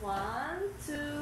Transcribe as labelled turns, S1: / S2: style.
S1: One, two.